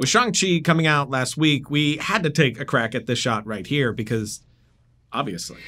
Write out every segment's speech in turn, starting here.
With Shang-Chi coming out last week, we had to take a crack at this shot right here because, obviously.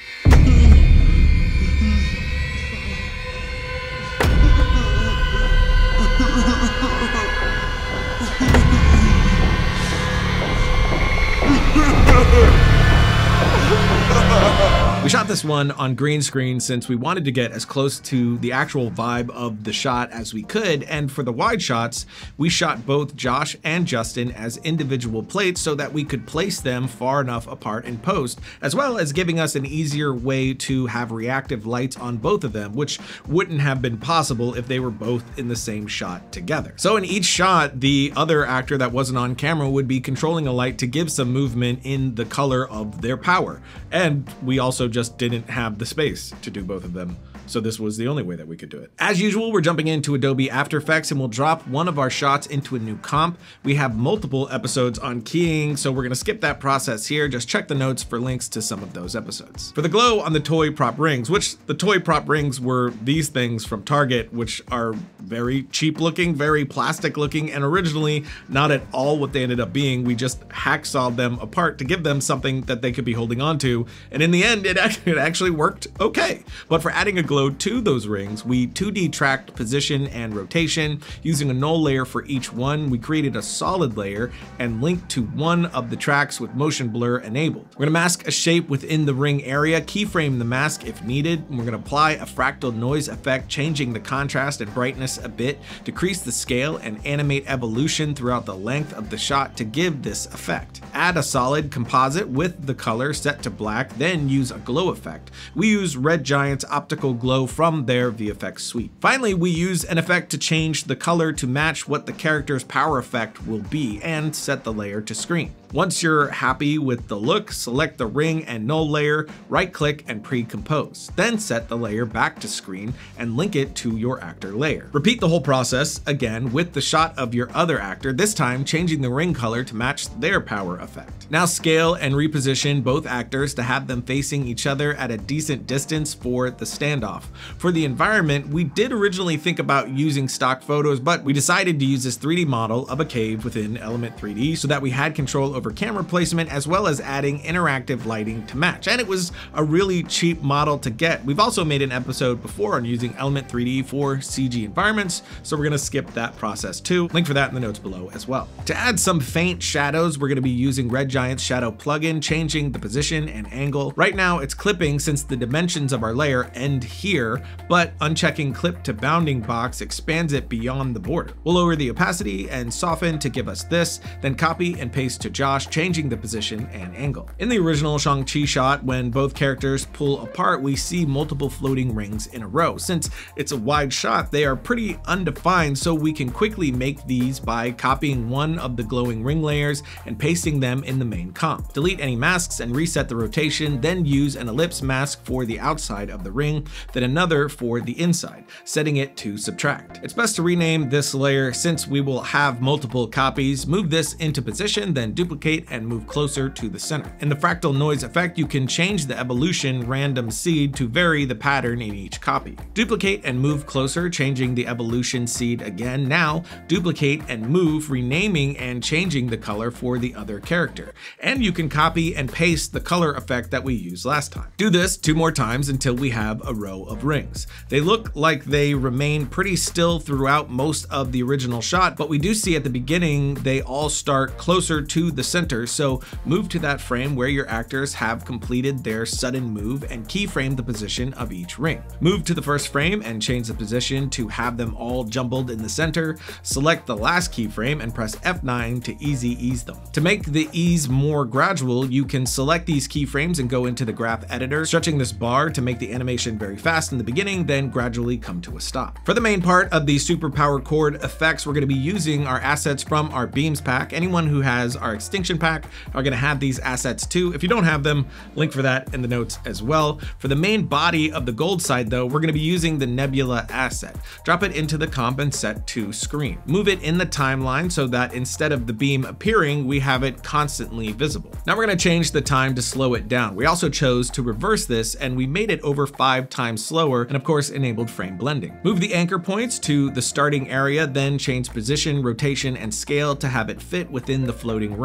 We shot this one on green screen since we wanted to get as close to the actual vibe of the shot as we could, and for the wide shots, we shot both Josh and Justin as individual plates so that we could place them far enough apart in post, as well as giving us an easier way to have reactive lights on both of them, which wouldn't have been possible if they were both in the same shot together. So in each shot, the other actor that wasn't on camera would be controlling a light to give some movement in the color of their power. And we also just didn't have the space to do both of them so this was the only way that we could do it. As usual, we're jumping into Adobe After Effects and we'll drop one of our shots into a new comp. We have multiple episodes on keying, so we're gonna skip that process here. Just check the notes for links to some of those episodes. For the glow on the toy prop rings, which the toy prop rings were these things from Target, which are very cheap looking, very plastic looking, and originally not at all what they ended up being. We just hacksawed them apart to give them something that they could be holding on to. And in the end, it actually worked okay. But for adding a to those rings, we 2D tracked position and rotation. Using a null layer for each one, we created a solid layer and linked to one of the tracks with motion blur enabled. We're gonna mask a shape within the ring area, keyframe the mask if needed, and we're gonna apply a fractal noise effect, changing the contrast and brightness a bit, decrease the scale, and animate evolution throughout the length of the shot to give this effect. Add a solid composite with the color set to black, then use a glow effect. We use Red Giant's optical glow from their VFX suite. Finally, we use an effect to change the color to match what the character's power effect will be and set the layer to screen. Once you're happy with the look, select the ring and null layer, right click and pre-compose. Then set the layer back to screen and link it to your actor layer. Repeat the whole process again with the shot of your other actor, this time changing the ring color to match their power effect. Now scale and reposition both actors to have them facing each other at a decent distance for the standoff. For the environment, we did originally think about using stock photos, but we decided to use this 3D model of a cave within Element 3D so that we had control over over camera placement as well as adding interactive lighting to match. And it was a really cheap model to get. We've also made an episode before on using Element 3D for CG environments, so we're gonna skip that process too. Link for that in the notes below as well. To add some faint shadows, we're gonna be using Red Giant's shadow plugin, changing the position and angle. Right now it's clipping since the dimensions of our layer end here, but unchecking clip to bounding box expands it beyond the border. We'll lower the opacity and soften to give us this, then copy and paste to Josh Josh changing the position and angle. In the original Shang-Chi shot, when both characters pull apart, we see multiple floating rings in a row. Since it's a wide shot, they are pretty undefined, so we can quickly make these by copying one of the glowing ring layers and pasting them in the main comp. Delete any masks and reset the rotation, then use an ellipse mask for the outside of the ring, then another for the inside, setting it to subtract. It's best to rename this layer since we will have multiple copies. Move this into position, then duplicate duplicate and move closer to the center. In the fractal noise effect, you can change the evolution random seed to vary the pattern in each copy. Duplicate and move closer, changing the evolution seed again. Now, duplicate and move, renaming and changing the color for the other character. And you can copy and paste the color effect that we used last time. Do this two more times until we have a row of rings. They look like they remain pretty still throughout most of the original shot, but we do see at the beginning they all start closer to the center, so move to that frame where your actors have completed their sudden move and keyframe the position of each ring. Move to the first frame and change the position to have them all jumbled in the center. Select the last keyframe and press F9 to easy ease them. To make the ease more gradual, you can select these keyframes and go into the graph editor, stretching this bar to make the animation very fast in the beginning, then gradually come to a stop. For the main part of the superpower cord effects, we're going to be using our assets from our beams pack. Anyone who has our extended Extinction Pack are gonna have these assets too. If you don't have them, link for that in the notes as well. For the main body of the gold side though, we're gonna be using the Nebula asset. Drop it into the comp and set to screen. Move it in the timeline so that instead of the beam appearing, we have it constantly visible. Now we're gonna change the time to slow it down. We also chose to reverse this and we made it over five times slower and of course enabled frame blending. Move the anchor points to the starting area, then change position, rotation, and scale to have it fit within the floating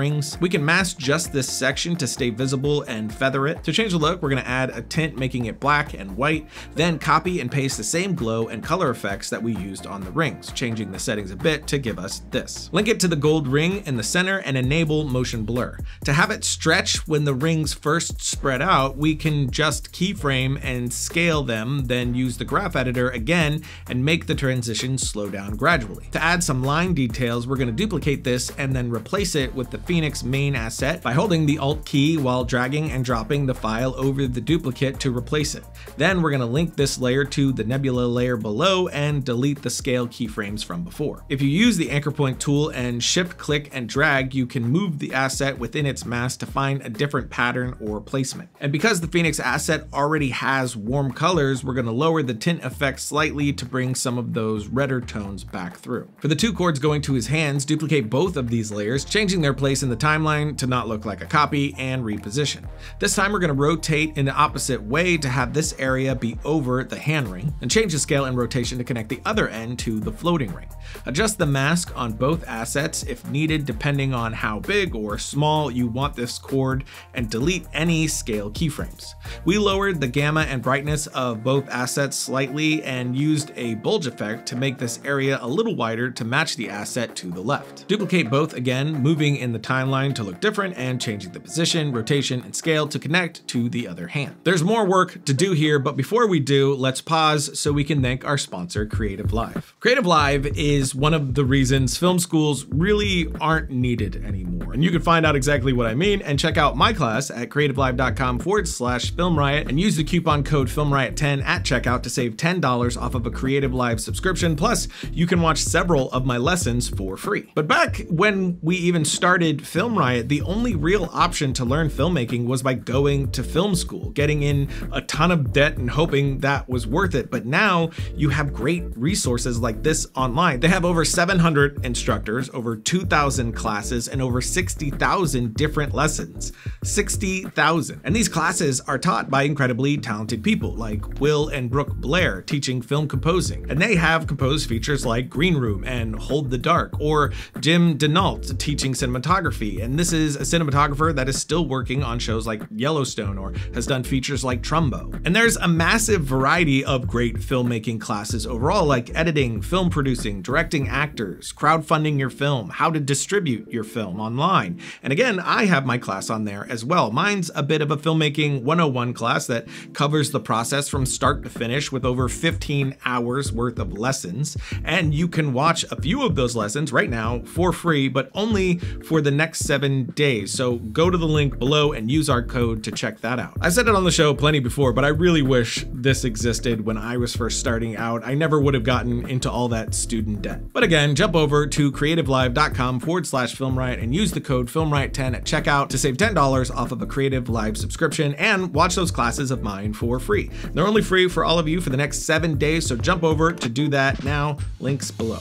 We can mask just this section to stay visible and feather it. To change the look, we're gonna add a tint making it black and white, then copy and paste the same glow and color effects that we used on the rings, changing the settings a bit to give us this. Link it to the gold ring in the center and enable motion blur. To have it stretch when the rings first spread out, we can just keyframe and scale them, then use the graph editor again and make the transition slow down gradually. To add some line details, we're going to duplicate this and then replace it with the Phoenix main asset by holding the Alt key while dragging and dropping the file over the duplicate to replace it. Then we're going to link this layer to the Nebula layer below and delete the scale keyframes from before. If you use the anchor point tool and shift click and drag, you can move the asset within its mask to find a different pattern or placement. And because the Phoenix asset already has warm colors, we're going to lower the tint effect slightly to bring some of those redder tones back through. For the two cords going to his hands, duplicate both of these layers, changing their place in the timeline to not look like a copy and reposition. This time we're going to rotate in the opposite way to have this area be over the hand ring and change the scale and rotation to connect the other end to the floating ring. Adjust the mask on both assets if needed depending on how big or small you want this cord and delete any scale keyframes. We lowered the gamma and brightness of both assets slightly and used a bulge effect to make this area a little wider to match the asset to the left. Duplicate both again, moving in the timeline to look different and changing the position, rotation, and scale to connect to the other hand. There's more work to do here, but before we do, let's pause so we can thank our sponsor, Creative Live. Creative Live is one of the reasons film schools really aren't needed anymore. And you can find out exactly what I mean and check out my class at creativelive.com forward slash film riot and use the coupon code filmriot10 at checkout to save $10 off of a Creative Live subscription. Plus, you can watch several of my lessons for free. But back when we even started Film Riot, the only real option to learn filmmaking was by going to film school, getting in a ton of debt and hoping that was worth it. But now you have great resources like this online. They have over 700 instructors, over 2,000 classes, and over 60,000 different lessons. 60,000. And these classes are taught by incredibly talented people like Will and Brooke Blair teaching film composing. And they have composed features like Green Room and Hold the Dark, or Jim Denault teaching cinematography. And this is a cinematographer that is still working on shows like Yellowstone or has done features like Trumbo. And there's a massive variety of great filmmaking classes overall, like editing, film producing, directing actors, crowdfunding your film, how to distribute your film online. And again, I have my class on there as well. Mine's a bit of a filmmaking 101 class that covers the process from start to finish with over 15 hours worth of lessons. And you can watch a few of those lessons right now for free, but only for the next seven days. So go to the link below and use our code to check that out. I said it on the show plenty before, but I really wish this existed when I was first starting out. I never would have gotten into all that student debt. But again, jump over to creativelive.com forward slash filmriot and use the code filmriot10 at checkout to save $10 off of a Creative Live subscription and watch those classes of mine for free. They're only free for all of you for the next seven days, so jump over to do that now. Links below.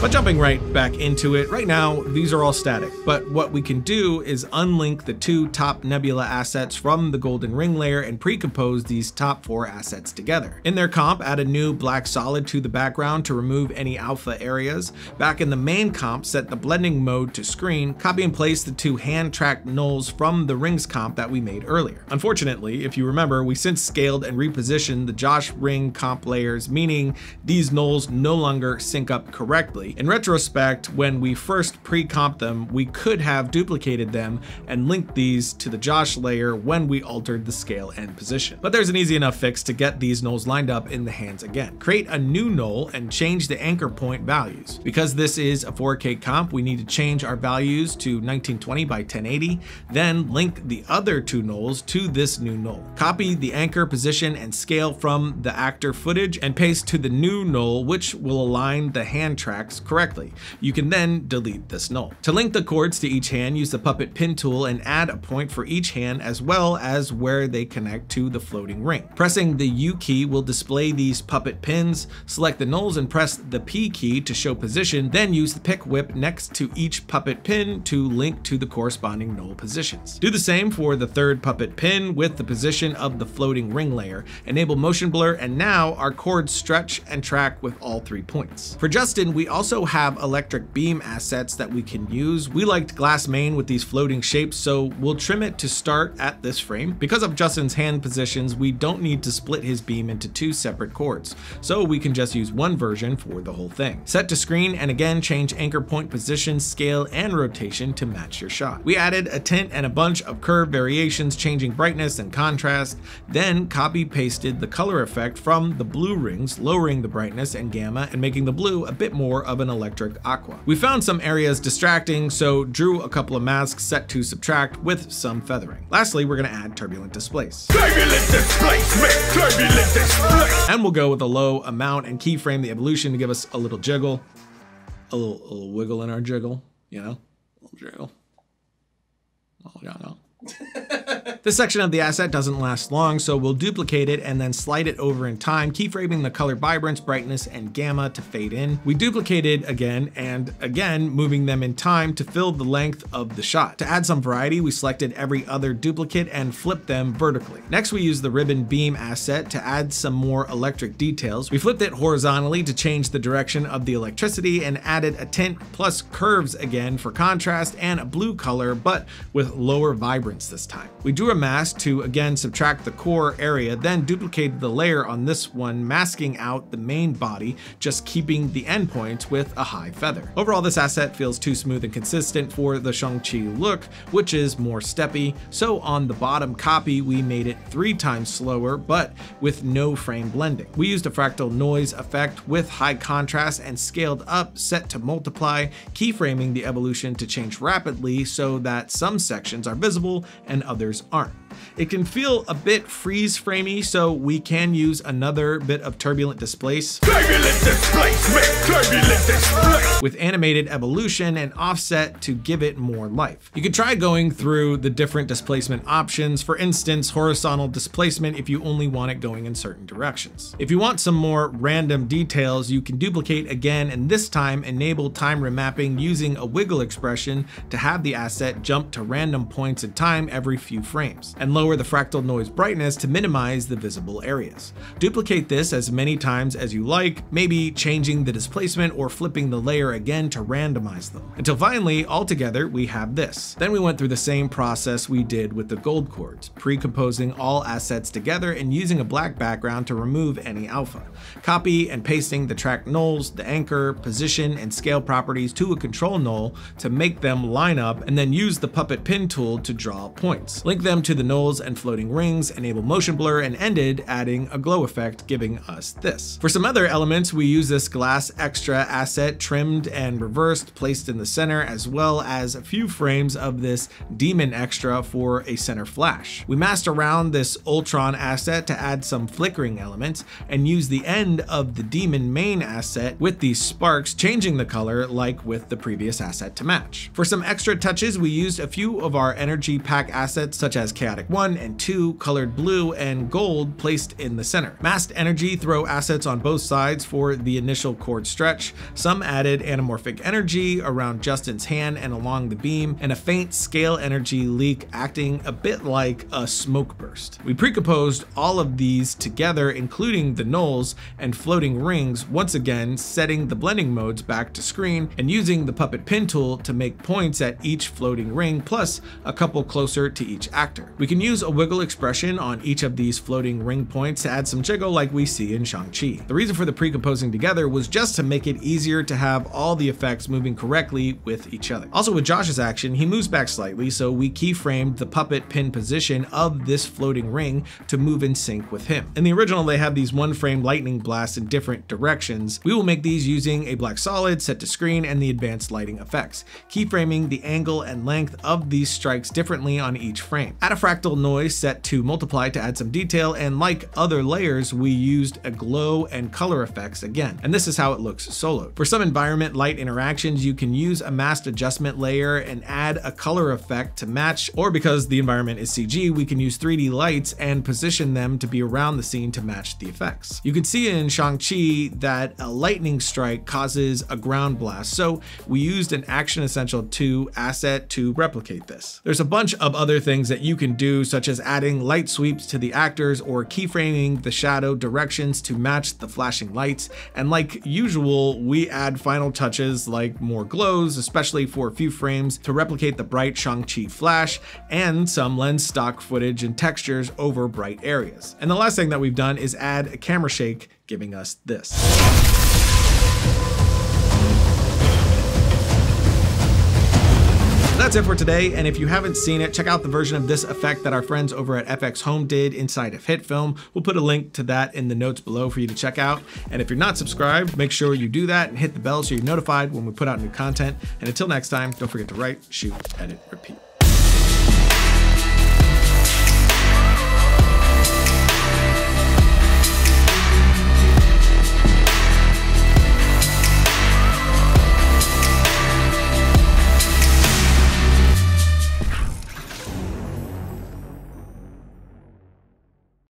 But jumping right back into it, right now, these are all static. But what we can do is unlink the two top Nebula assets from the Golden Ring layer and pre-compose these top four assets together. In their comp, add a new black solid to the background to remove any alpha areas. Back in the main comp, set the blending mode to screen, copy and place the two hand-tracked nulls from the rings comp that we made earlier. Unfortunately, if you remember, we since scaled and repositioned the Josh ring comp layers, meaning these nulls no longer sync up correctly In retrospect, when we first pre-comp them, we could have duplicated them and linked these to the Josh layer when we altered the scale and position. But there's an easy enough fix to get these nulls lined up in the hands again. Create a new null and change the anchor point values. Because this is a 4K comp, we need to change our values to 1920 by 1080, then link the other two nulls to this new null. Copy the anchor position and scale from the actor footage and paste to the new null, which will align the hand tracks correctly. You can then delete this null. To link the cords to each hand, use the puppet pin tool and add a point for each hand as well as where they connect to the floating ring. Pressing the U key will display these puppet pins, select the nulls and press the P key to show position, then use the pick whip next to each puppet pin to link to the corresponding null positions. Do the same for the third puppet pin with the position of the floating ring layer. Enable motion blur and now our cords stretch and track with all three points. For Justin, we also have electric beam assets that we can use. We liked glass main with these floating shapes, so we'll trim it to start at this frame. Because of Justin's hand positions, we don't need to split his beam into two separate cords, so we can just use one version for the whole thing. Set to screen and again change anchor point position, scale, and rotation to match your shot. We added a tint and a bunch of curve variations changing brightness and contrast, then copy pasted the color effect from the blue rings, lowering the brightness and gamma and making the blue a bit more of an electric aqua. We found some areas distracting, so drew a couple of masks set to subtract with some feathering. Lastly, we're gonna add turbulent displace. Turbulent displacement, turbulent. And we'll go with a low amount and keyframe the evolution to give us a little jiggle, a little, a little wiggle in our jiggle, you know, a little jiggle. Oh, yeah, no. This section of the asset doesn't last long, so we'll duplicate it and then slide it over in time, keyframing the color vibrance, brightness, and gamma to fade in. We duplicated again and again, moving them in time to fill the length of the shot. To add some variety, we selected every other duplicate and flipped them vertically. Next, we used the ribbon beam asset to add some more electric details. We flipped it horizontally to change the direction of the electricity and added a tint plus curves again for contrast and a blue color, but with lower vibrance this time. We drew a mask to again subtract the core area, then duplicated the layer on this one, masking out the main body, just keeping the endpoints with a high feather. Overall, this asset feels too smooth and consistent for the Shang-Chi look, which is more steppy, so on the bottom copy, we made it three times slower, but with no frame blending. We used a fractal noise effect with high contrast and scaled up, set to multiply, keyframing the evolution to change rapidly so that some sections are visible and others aren't. It can feel a bit freeze framey, so we can use another bit of turbulent displace. Turbulent displacement, turbulent displace. With animated evolution and offset to give it more life. You could try going through the different displacement options, for instance, horizontal displacement if you only want it going in certain directions. If you want some more random details, you can duplicate again and this time enable time remapping using a wiggle expression to have the asset jump to random points in time every few frames and lower the fractal noise brightness to minimize the visible areas. Duplicate this as many times as you like, maybe changing the displacement or flipping the layer again to randomize them. Until finally, all together, we have this. Then we went through the same process we did with the gold cords, pre-composing all assets together and using a black background to remove any alpha. Copy and pasting the track nulls, the anchor, position, and scale properties to a control null to make them line up, and then use the puppet pin tool to draw points. Link them to the nulls and floating rings, enable motion blur, and ended adding a glow effect, giving us this. For some other elements, we use this glass extra asset trimmed and reversed, placed in the center, as well as a few frames of this demon extra for a center flash. We masked around this Ultron asset to add some flickering elements, and use the end of the demon main asset with these sparks, changing the color like with the previous asset to match. For some extra touches, we used a few of our energy pack assets such as Chaotic 1 and 2 colored blue and gold placed in the center. Masked energy throw assets on both sides for the initial cord stretch. Some added anamorphic energy around Justin's hand and along the beam, and a faint scale energy leak acting a bit like a smoke burst. We pre-composed all of these together, including the nulls and floating rings, once again setting the blending modes back to screen and using the puppet pin tool to make points at each floating ring, plus a couple closer to each actor. We can use a wiggle expression on each of these floating ring points to add some jiggle like we see in Shang-Chi. The reason for the pre-composing together was just to make it easier to have all the effects moving correctly with each other. Also with Josh's action, he moves back slightly, so we keyframed the puppet pin position of this floating ring to move in sync with him. In the original, they have these one frame lightning blasts in different directions. We will make these using a black solid set to screen and the advanced lightning effects, keyframing the angle and length of these strikes differently on each frame. Fractal noise set to multiply to add some detail, and like other layers, we used a glow and color effects again, and this is how it looks solo. For some environment light interactions, you can use a masked adjustment layer and add a color effect to match, or because the environment is CG, we can use 3D lights and position them to be around the scene to match the effects. You can see in Shang-Chi that a lightning strike causes a ground blast, so we used an Action Essential 2 asset to replicate this. There's a bunch of other things that you can do, such as adding light sweeps to the actors or keyframing the shadow directions to match the flashing lights, and like usual, we add final touches like more glows, especially for a few frames to replicate the bright Shang-Chi flash, and some lens stock footage and textures over bright areas. And the last thing that we've done is add a camera shake, giving us this. That's it for today, and if you haven't seen it, check out the version of this effect that our friends over at FXHome did inside of HitFilm. We'll put a link to that in the notes below for you to check out. And if you're not subscribed, make sure you do that and hit the bell so you're notified when we put out new content. And until next time, don't forget to write, shoot, edit, repeat.